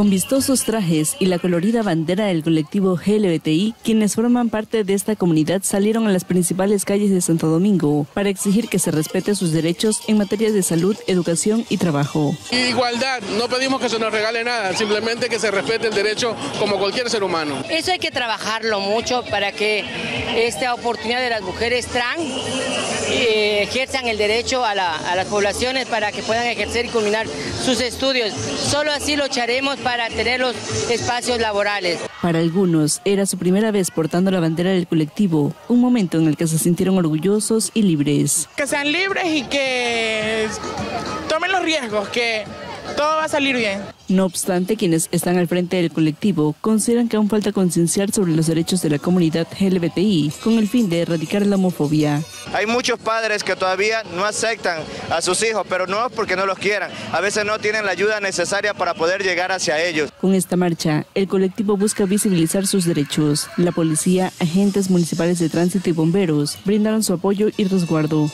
Con vistosos trajes y la colorida bandera del colectivo GLBTI, quienes forman parte de esta comunidad salieron a las principales calles de Santo Domingo para exigir que se respete sus derechos en materia de salud, educación y trabajo. Igualdad, no pedimos que se nos regale nada, simplemente que se respete el derecho como cualquier ser humano. Eso hay que trabajarlo mucho para que esta oportunidad de las mujeres trans eh, ejerzan el derecho a, a las poblaciones para que puedan ejercer y culminar sus estudios. Solo así lucharemos para tener los espacios laborales. Para algunos era su primera vez portando la bandera del colectivo, un momento en el que se sintieron orgullosos y libres. Que sean libres y que tomen los riesgos, que todo va a salir bien. No obstante, quienes están al frente del colectivo consideran que aún falta concienciar sobre los derechos de la comunidad LGBTI con el fin de erradicar la homofobia. Hay muchos padres que todavía no aceptan a sus hijos, pero no es porque no los quieran. A veces no tienen la ayuda necesaria para poder llegar hacia ellos. Con esta marcha, el colectivo busca visibilizar sus derechos. La policía, agentes municipales de tránsito y bomberos brindaron su apoyo y resguardo.